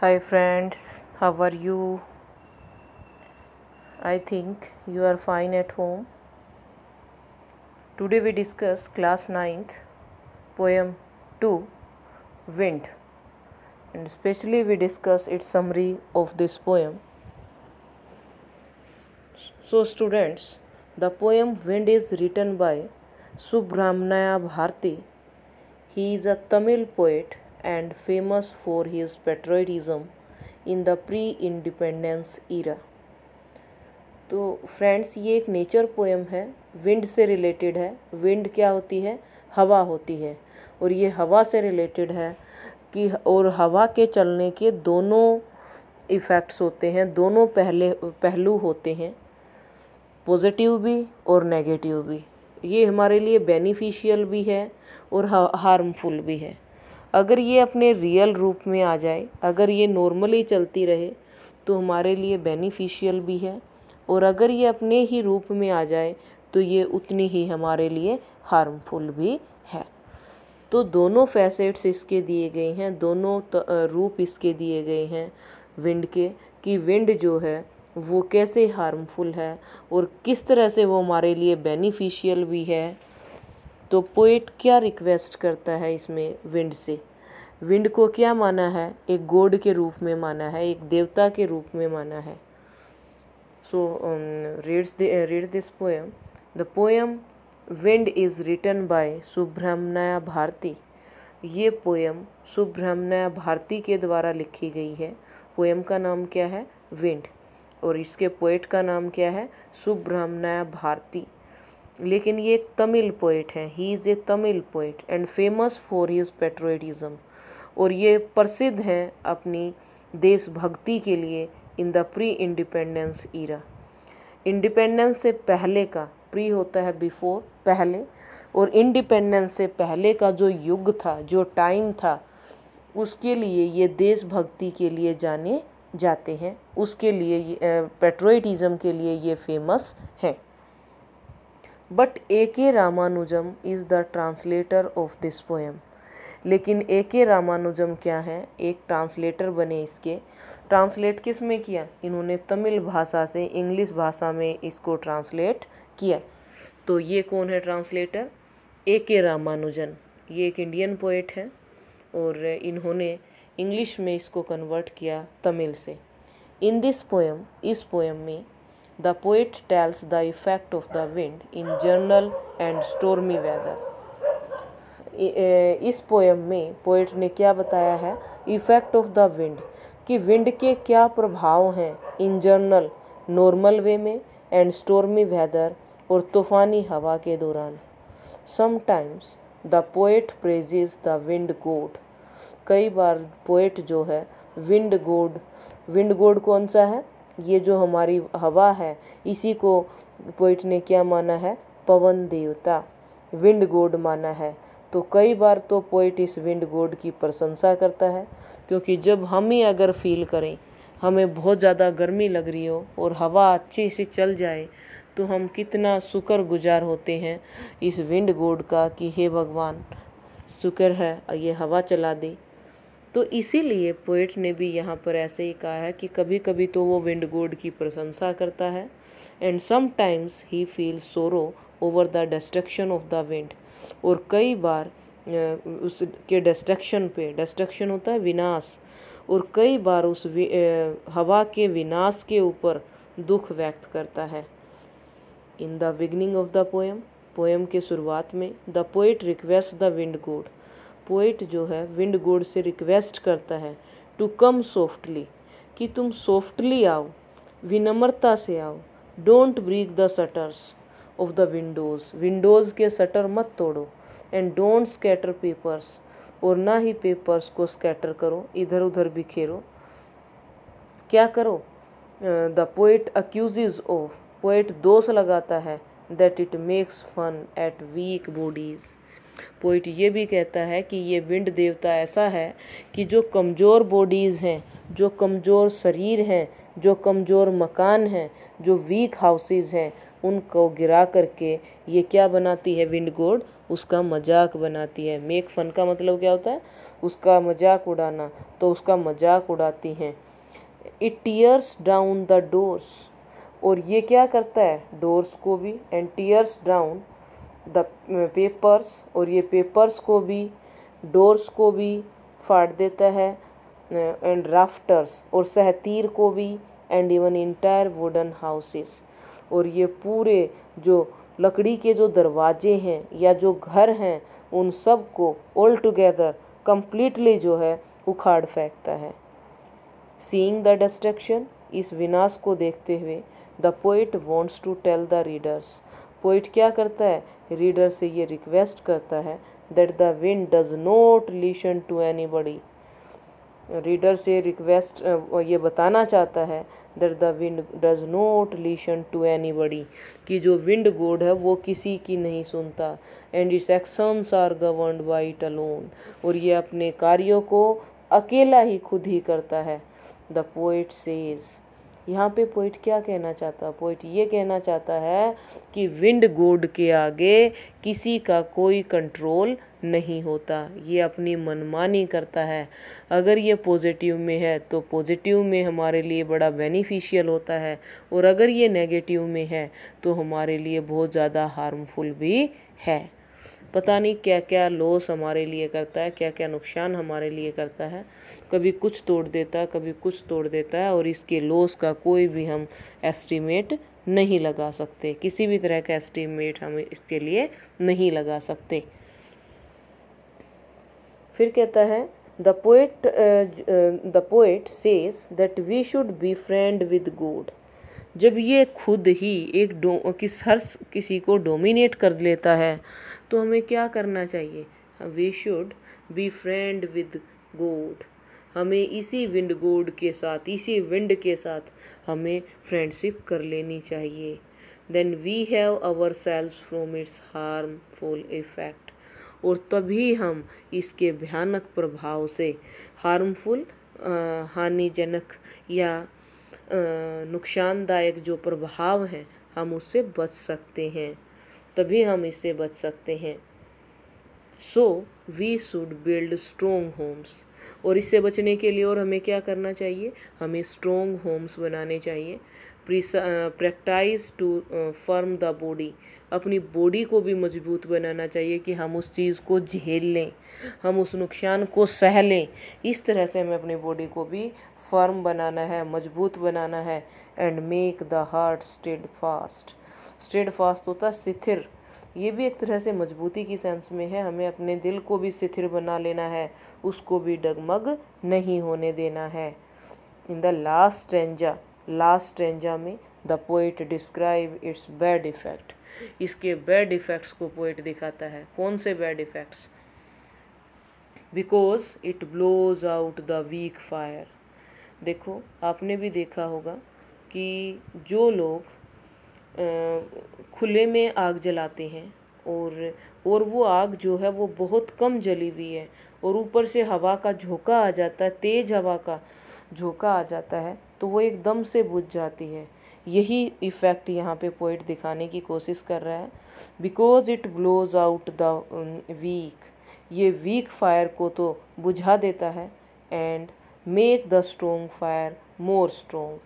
Hi friends, how are you? I think you are fine at home. Today we discuss class 9th poem 2 Wind and especially we discuss its summary of this poem. So students, the poem Wind is written by Subramanya Bharti. He is a Tamil poet and famous for his patriotism in the pre-independence era. तो friends ये एक nature poem है। Wind से related है। Wind क्या होती है? हवा होती है। और ये हवा से रिलेटेड है कि और हवा के चलने के दोनों इफ़ेक्ट्स होते हैं। दोनों पहले, पहलू होते हैं। पॉजिटिव भी और नेगेटिव भी। ये हमारे लिए बेनिफिशियल भी है और हार्मफुल भी है। अगर ये अपने रियल रूप में आ जाए, अगर ये नॉर्मली चलती रहे तो हमारे लिए बेनिफिशियल भी है। और अगर ये अपने ही रूप में आ जाए तो ये उतनी ही हमारे लिए हार्मफुल भी है। तो दोनों फैसेट्स इसके दिए गए हैं, दोनों रूप इसके दिए गए हैं विंड के, कि विंड जो है, वो कैसे हार्मफुल है और किस तरह से वो हमारे लिए बेनिफिशियल भी है। तो पोइट क्या रिक्वेस्ट करता है इसमें विंड से? विंड को क्या माना है? एक गॉड के रूप में माना है, एक देवता के रूप में माना है। So reads read this poem the poem wind is written by Subramania Bharati ये पोएम सुब्रह्मण्य भारती के द्वारा लिखी गई है। पोएम का नाम क्या है? विंड और इसके पोइट का नाम क्या है? सुब्रह्मण्य भारती लेकिन ये एक तमिल पोइट हैं। He is a Tamil poet and famous for his patriotism और ये प्रसिद्ध हैं अपनी देशभक्ति के लिए in the pre independence era independence से पहले का प्री होता है बिफोर पहले। और इंडिपेंडेंस से पहले का जो युग था, जो टाइम था, उसके लिए ये देशभक्ति के लिए जाने जाते हैं। उसके लिए पेट्रोटिज़म के लिए ये फ़ेमस हैं। But A K Ramanujan is the translator of this poem लेकिन ए के रामानुजम क्या हैं? एक ट्रांसलेटर बने इसके। ट्रांसलेट किसमें किया? इन्होंने तमिल भाषा से इंग्लिश भाषा में इसको ट्रांसलेट किया। तो ये कौन है ट्रांसलेटर ए के रामानुजन ये एक इंडियन पोइट है और इन्होंने इंग्लिश में इसको कन्वर्ट किया तमिल से। इन दिस पोएम इस पोएम में the poet tells the effect of the wind in general and stormy weather इस पोएम में पोइट ने क्या बताया है? इफ़ेक्ट ऑफ़ द विंड कि विंड के क्या प्रभाव हैं इन जर्नल नॉर्मल वे में एंड स्टोर्मी वेदर और तूफ़ानी हवा के दौरान? Sometimes the poet praises the wind god कई बार पोइट जो है विंड गोड विंड गोड कौन सा है? ये जो हमारी हवा है, इसी को पोइट ने क्या माना है? पवन देवता विंड गोड माना है। तो कई बार तो पोइट इस विंड गोड की प्रशंसा करता है, क्योंकि जब हम ही अगर फील करें, हमें बहुत ज़्यादा गर्मी लग रही हो और हवा अच्छे से चल जाए तो हम कितना शुक्र गुजार होते हैं इस विंड गोड का कि हे भगवान, शुक्र है, ये हवा चला दे। तो इसीलिए पोइट ने भी यहाँ पर ऐसे ही कहा है कि कभी कभी तो वो विंड गोड की प्रशंसा करता है and sometimes he feel sorrow over the destruction of the wind और कई बार उसके डिस्ट्रक्शन पे डिस्ट्रक्शन होता है विनाश। और कई बार उस हवा के विनाश के ऊपर दुख व्यक्त करता है। In the beginning of the poem poem के शुरुआत में the poet request the wind god poet जो है विंड गोड से रिक्वेस्ट करता है टू कम सॉफ्टली कि तुम सॉफ्टली आओ, विनम्रता से आओ don't break the shutters of the windows windows के शटर मत तोड़ो एंड डोंट स्कैटर पेपर्स और ना ही पेपर्स को स्कैटर करो इधर उधर बिखेरो। क्या करो? The poet accuse of poet दोष लगाता है that it makes fun at weak bodies poet ये भी कहता है कि ये विंड देवता ऐसा है कि जो कमज़ोर बॉडीज़ हैं, जो कमज़ोर शरीर हैं, जो कमज़ोर मकान हैं, जो वीक हाउसेज़ हैं, उनको गिरा करके ये क्या बनाती है विंड गोड? उसका मज़ाक बनाती है। मेक फन का मतलब क्या होता है? उसका मज़ाक उड़ाना। तो उसका मज़ाक उड़ाती हैं। It tears down the doors और ये क्या करता है? डोर्स को भी and tears down the papers और ये पेपर्स को भी, डोर्स को भी फाड़ देता है, एंड राफ्टर्स और सहतीर को भी, and even entire wooden houses. और ये पूरे जो लकड़ी के जो दरवाजे हैं या जो घर हैं, उन सबको ऑल टुगेदर कम्प्लीटली जो है, उखाड़ फेंकता है। सीइंग द डिस्ट्रक्शन इस विनाश को देखते हुए the poet wants to tell the readers poet क्या करता है? रीडर से ये रिक्वेस्ट करता है that the wind does not listen to anybody reader से रिक्वेस्ट ये बताना चाहता है that the wind does not listen to anybody कि जो विंड गोड है, वो किसी की नहीं सुनता. And its actions are govern by it alone और ये अपने कार्यों को अकेला ही खुद ही करता है. द पोइट सेज यहाँ पे पोइट क्या कहना चाहता? है पोइट ये कहना चाहता है कि विंड गोड के आगे किसी का कोई कंट्रोल नहीं होता। ये अपनी मनमानी करता है। अगर ये पॉजिटिव में है तो पॉजिटिव में हमारे लिए बड़ा बेनिफिशियल होता है। और अगर ये नेगेटिव में है तो हमारे लिए बहुत ज़्यादा हार्मफुल भी है। पता नहीं क्या क्या लॉस हमारे लिए करता है क्या क्या नुकसान हमारे लिए करता है। कभी कुछ तोड़ देता है कभी कुछ तोड़ देता है और इसके लॉस का कोई भी हम एस्टीमेट नहीं लगा सकते। किसी भी तरह का एस्टीमेट हम इसके लिए नहीं लगा सकते। फिर कहता है the poet the poet says that we should be friend with god जब ये खुद ही एक डो, किस हर किसी को डोमिनेट कर लेता है तो हमें क्या करना चाहिए? We should be friend with god हमें इसी विंड गोड के साथ, इसी विंड के साथ हमें फ्रेंडशिप कर लेनी चाहिए। Then we have our selves from its harmful effect और तभी हम इसके भयानक प्रभाव से हार्मफुल हानिजनक या नुकसानदायक जो प्रभाव हैं, हम उससे बच सकते हैं। तभी हम इससे बच सकते हैं। So we should build strong homes और इससे बचने के लिए और हमें क्या करना चाहिए? हमें स्ट्रोंग होम्स बनाने चाहिए। Practise to firm the body अपनी बॉडी को भी मज़बूत बनाना चाहिए कि हम उस चीज़ को झेल लें। हम उस नुकसान को सह लें। इस तरह से हमें अपनी बॉडी को भी फर्म बनाना है, मज़बूत बनाना है। And make the heart steadfast steadfast होता स्थिर। ये भी एक तरह से मजबूती की सेंस में है। हमें अपने दिल को भी स्थिर बना लेना है। उसको भी डगमग नहीं होने देना है। In the last stanza last stanza में the poet describe its bad effect इसके बैड इफ़ेक्ट्स को पोइट दिखाता है। कौन से bad effects because it blows out the weak fire देखो, आपने भी देखा होगा कि जो लोग खुले में आग जलाते हैं और और वो आग जो है वो बहुत कम जली हुई है और ऊपर से हवा का झोंका आ जाता है, तेज़ हवा का झोंका आ जाता है तो वो एकदम से बुझ जाती है। यही इफ़ेक्ट यहाँ पे पोइट दिखाने की कोशिश कर रहा है। Because it blows out the weak ये वीक फायर को तो बुझा देता है and make the strong fire more strong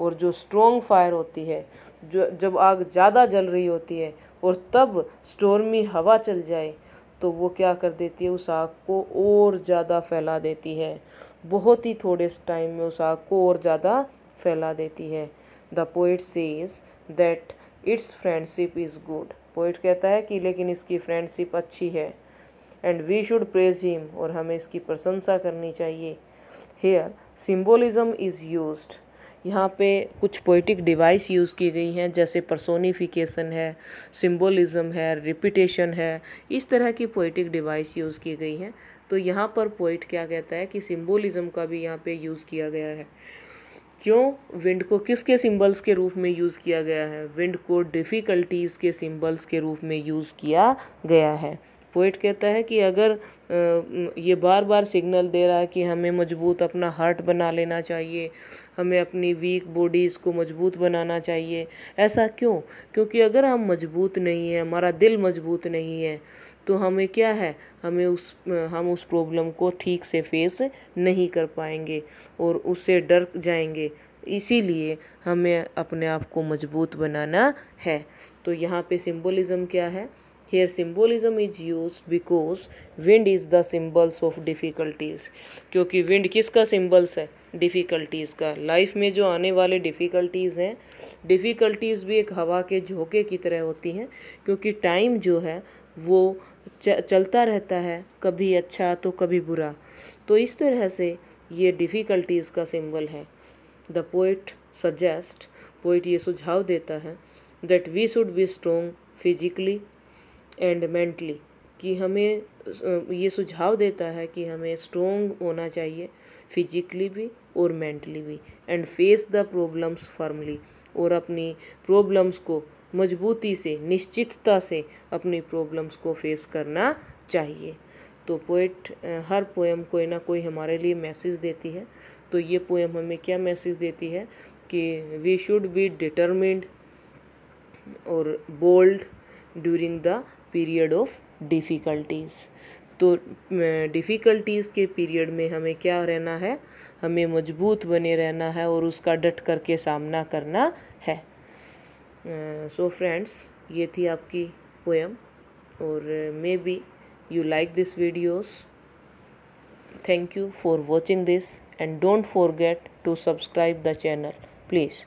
और जो स्ट्रोंग फायर होती है, जो, जब आग ज़्यादा जल रही होती है और तब स्टोर्मी हवा चल जाए तो वो क्या कर देती है, उस आग को और ज़्यादा फैला देती है। बहुत ही थोड़े टाइम में उस आग को और ज़्यादा फैला देती है। The poet says that its friendship is good poet कहता है कि लेकिन इसकी फ्रेंडशिप अच्छी है। And we should praise him और हमें इसकी प्रशंसा करनी चाहिए। हेयर सिम्बोलिज्म इज़ यूज्ड यहाँ पे कुछ पोइटिक डिवाइस यूज़ की गई हैं, जैसे परसोनिफिकेशन है सिम्बोलिज़म है रिपीटेशन है, इस तरह की पोइटिक डिवाइस यूज़ की गई हैं। तो यहाँ पर पोइट क्या कहता है कि सिम्बोलिज़म का भी यहाँ पे यूज़ किया गया है। क्यों? विंड को किसके सिंबल्स के रूप में यूज़ किया गया है? विंड को डिफ़िकल्टीज़ के सिंबल्स के रूप में यूज़ किया गया है। पोइट कहता है कि अगर ये बार बार सिग्नल दे रहा है कि हमें मज़बूत अपना हार्ट बना लेना चाहिए, हमें अपनी वीक बॉडीज़ को मज़बूत बनाना चाहिए, ऐसा क्यों? क्योंकि अगर हम मज़बूत नहीं हैं, हमारा दिल मज़बूत नहीं है तो हमें क्या है? हमें उस हम उस प्रॉब्लम को ठीक से फेस नहीं कर पाएँगे और उससे डर जाएँगे। इसीलिए हमें अपने आप को मज़बूत बनाना है। तो यहाँ पे सिंबोलिज्म क्या है? Here symbolism is use because wind is the symbols of difficulties क्योंकि विंड किसका सिम्बल्स है? डिफ़िकल्टीज़ का। लाइफ में जो आने वाले डिफ़िकल्टीज़ हैं डिफ़िकल्टीज़ भी एक हवा के झोंके की तरह होती हैं, क्योंकि टाइम जो है, वो चलता रहता है, कभी अच्छा तो कभी बुरा। तो इस तरह से ये डिफ़िकल्टीज़ का सिंबल है। द पोइट सजेस्ट पोइट ये सुझाव देता है that we should be strong physically and mentally कि हमें ये सुझाव देता है कि हमें स्ट्रोंग होना चाहिए फिजिकली भी और मेंटली भी and face the problems firmly और अपनी प्रॉब्लम्स को मजबूती से, निश्चितता से अपनी प्रॉब्लम्स को फेस करना चाहिए। तो पोइट हर पोएम कोई ना कोई हमारे लिए मैसेज देती है। तो ये पोएम हमें क्या मैसेज देती है कि वी शुड बी डिटर्मिंड और bold during the period of difficulties. तो डिफ़िकल्टीज़ के पीरियड में हमें क्या रहना है? हमें मज़बूत बने रहना है और उसका डट करके सामना करना है। सो uh, फ्रेंड्स so ये थी आपकी पोएम और maybe you like this videos thank you for watching this and don't forget to subscribe the channel please.